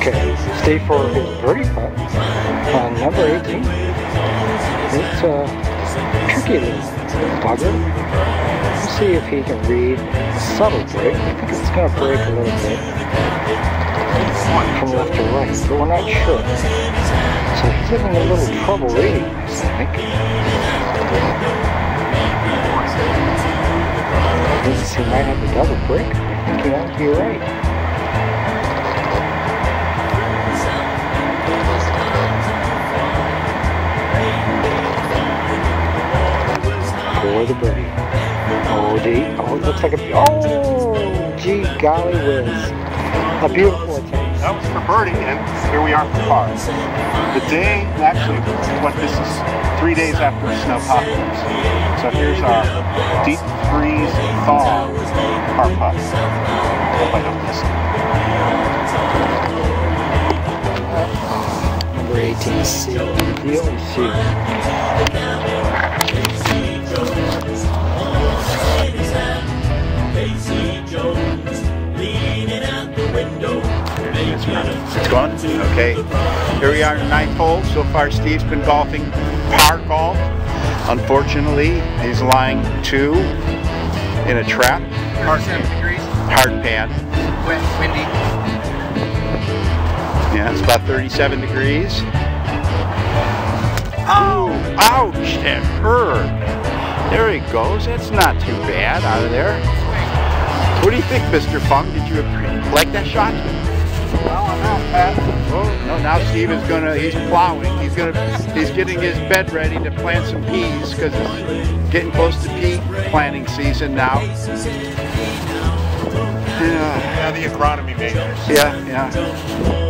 Okay, stay for his birdie putt on number 18. It's a tricky little bugger. Let's see if he can read subtle break. I think it's going to break a little bit from left to right, but we're not sure. So he's having a little trouble reading this, I think. He might have a double break. I think he might be right. For the birdie. Oh, the, oh, it looks like a, oh, gee golly whiz. A beautiful attempt. That was for birdie, and here we are for par. The day, actually, what this is, three days after the snowpocalypse. So here's our deep freeze thaw par putt. Hope I don't miss it. Number 18, seal. Deal seal. It's gone? Okay. Here we are in ninth hole. So far Steve's been golfing par golf. Unfortunately, he's lying two in a trap. Hard degrees. Hard pan. Windy. Yeah, it's about 37 degrees. Oh, ouch, that hurt. There he goes. That's not too bad out of there. What do you think, Mr. Fung? Did you like that shot? Well, I'm out, Pat. No, now Steve is gonna, he's plowing. He's gonna, he's getting his bed ready to plant some peas because it's getting close to pea planting season now. Yeah, yeah the agronomy majors. Yeah, yeah.